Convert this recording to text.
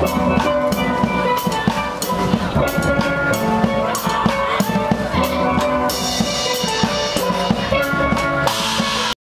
Bye.